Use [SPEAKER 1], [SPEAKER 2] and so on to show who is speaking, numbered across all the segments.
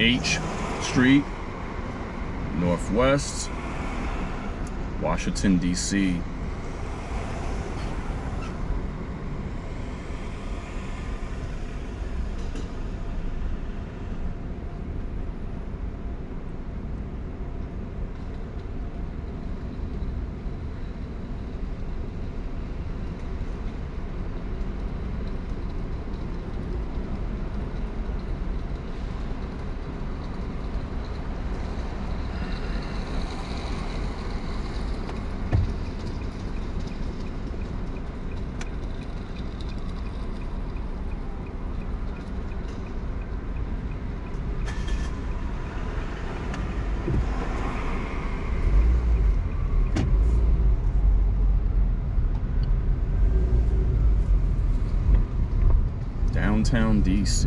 [SPEAKER 1] H Street, Northwest, Washington, D.C. downtown DC.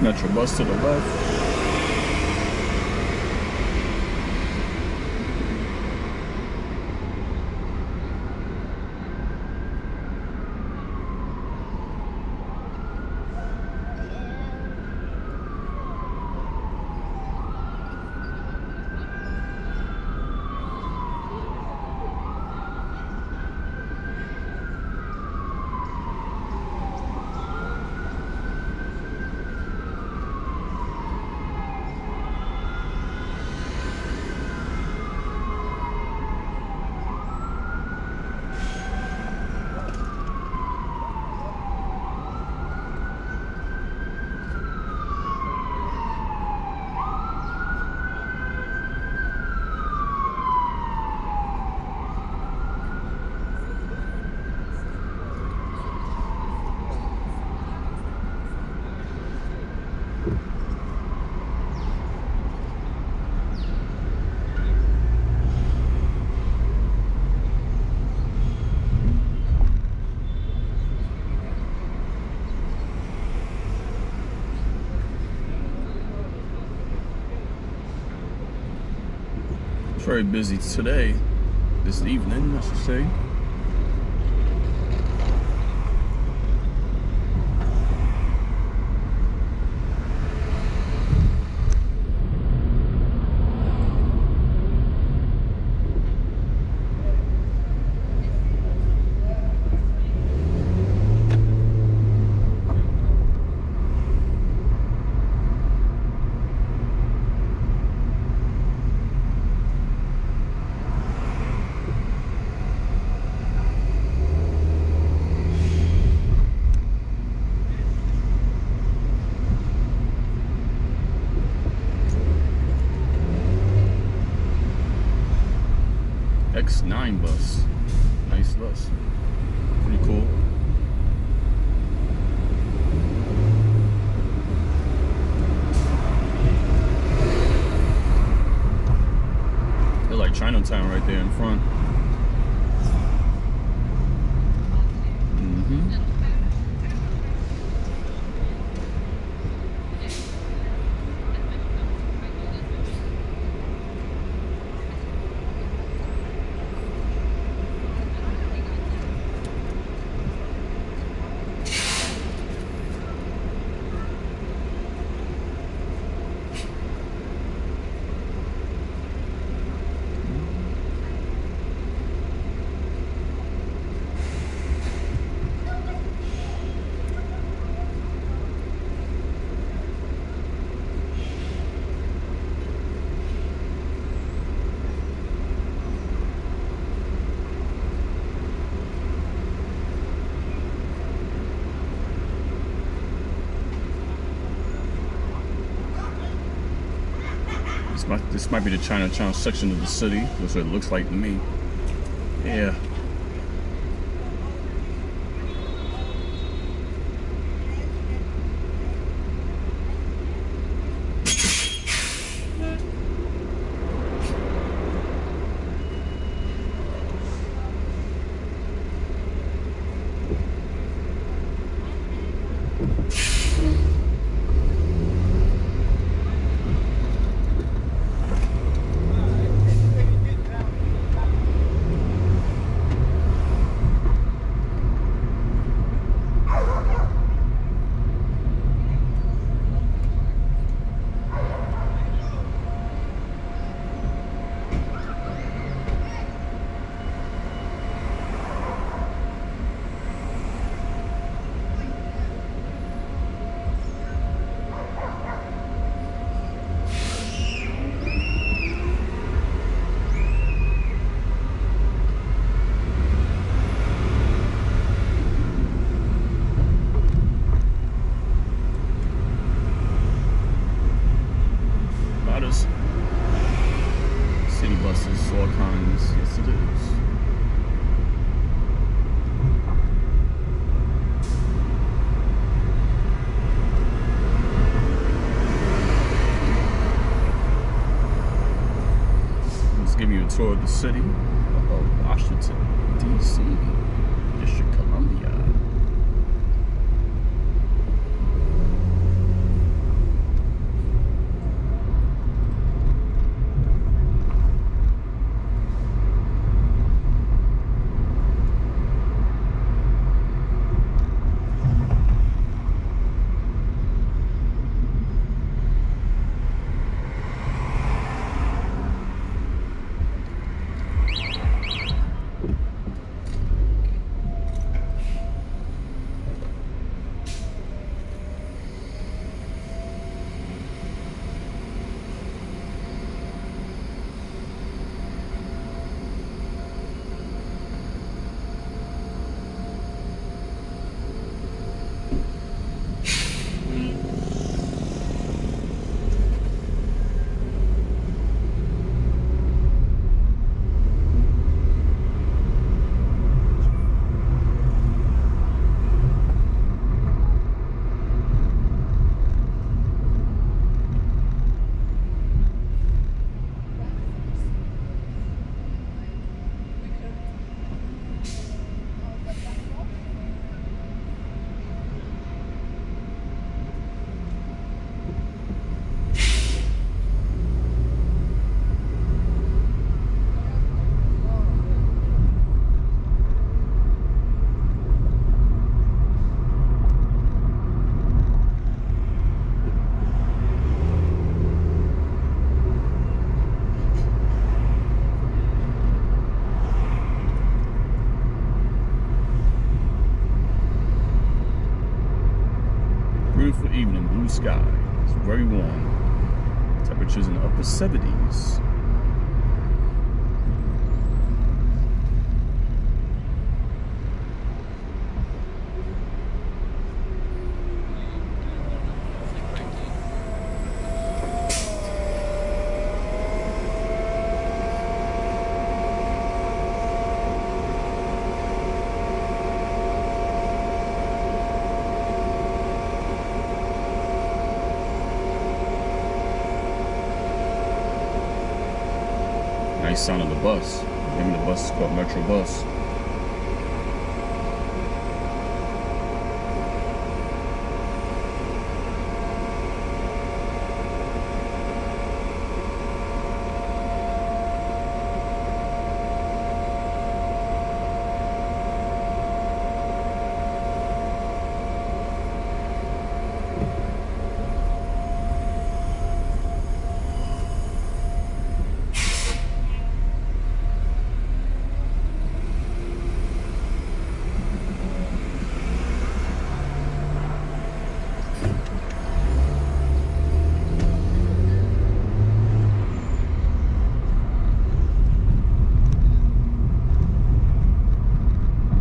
[SPEAKER 1] Metro bus to the left. Very busy today, this evening, I should say. X9 bus. Nice bus. Pretty cool. They're like Chinatown right there in front. might, this might be the Chinatown section of the city. That's what it looks like to me. Yeah. you City. Sky. It's very warm. Temperatures in the upper 70s. Sound of the bus. The name the bus is called Metro Bus.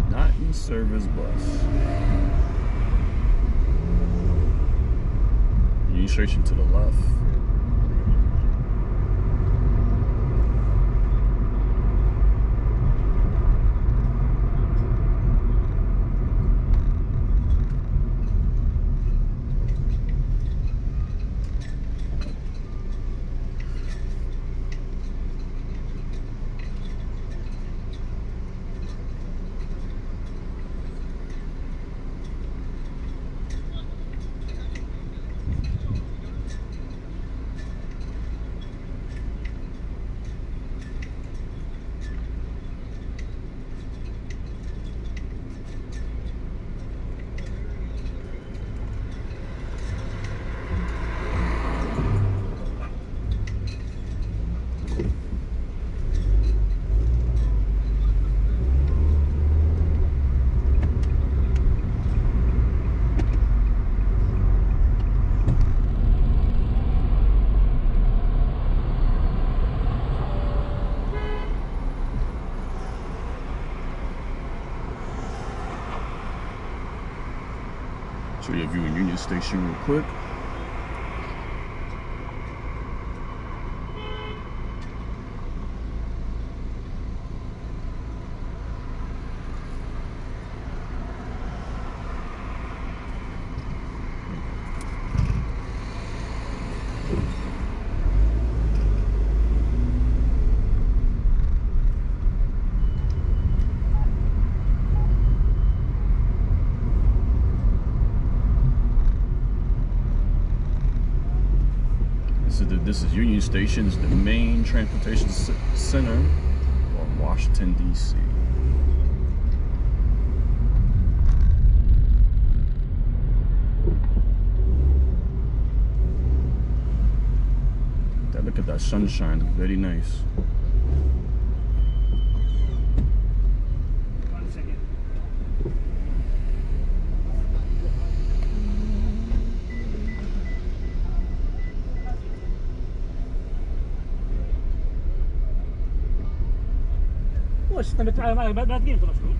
[SPEAKER 1] Not in service bus. Registration to the left. Show Station real quick. This is Union Station, is the main transportation center of Washington, D.C. Look at that sunshine, very nice.
[SPEAKER 2] وش انت بتعامل معي بعد قيمته مشغول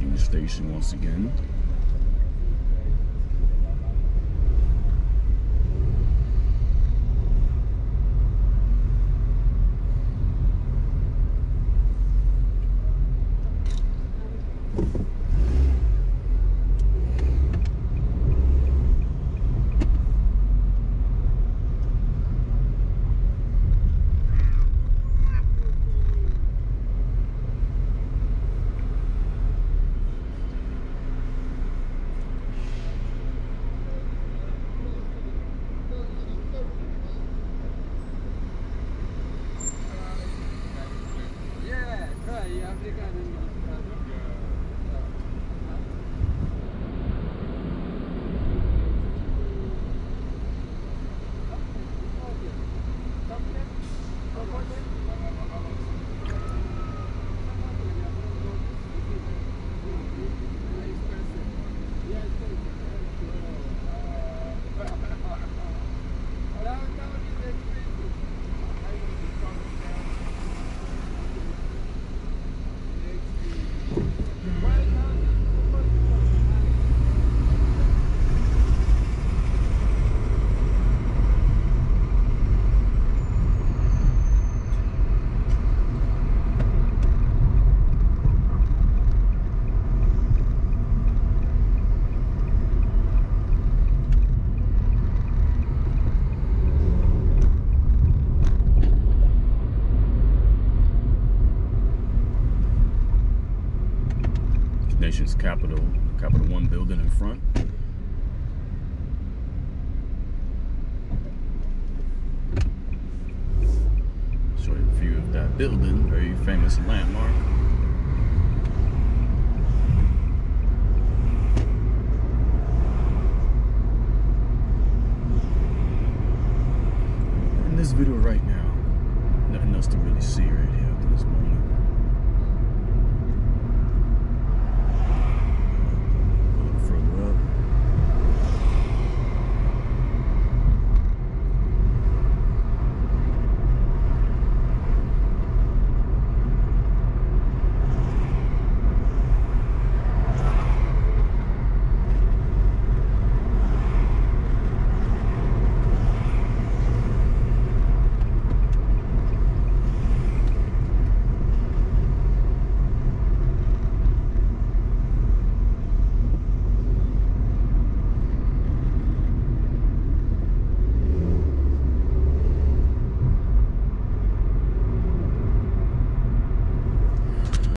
[SPEAKER 1] Union Station once again. capital, Capital One building in front. Show you a view of that building, very famous landmark. In this video right